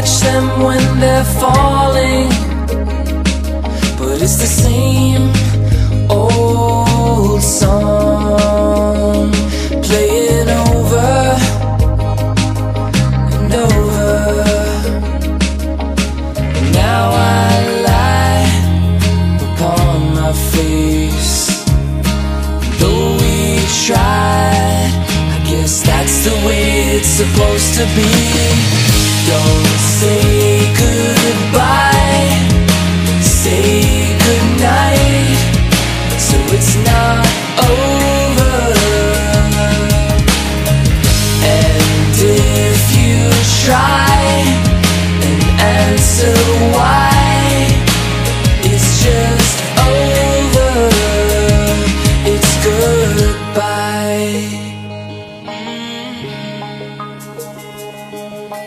Catch them when they're falling But it's the same the way it's supposed to be. Don't say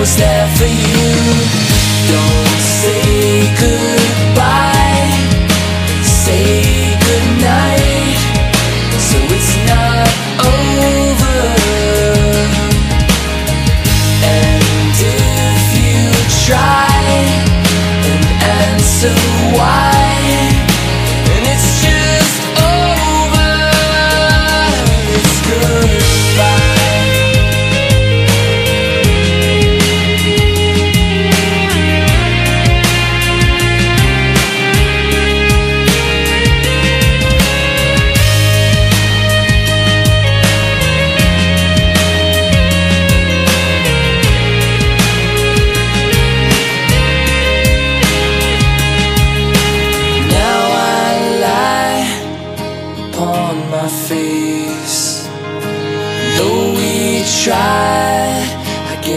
was there for you. Don't say goodbye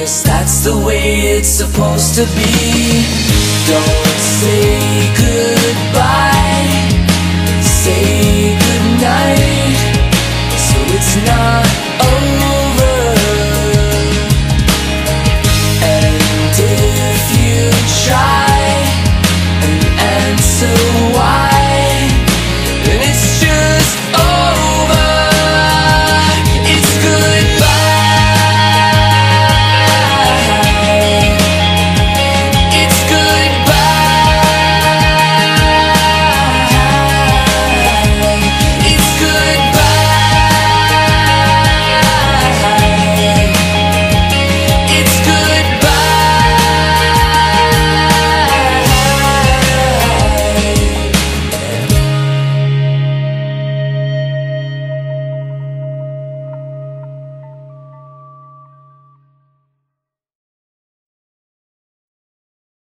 guess that's the way it's supposed to be. Don't say goodbye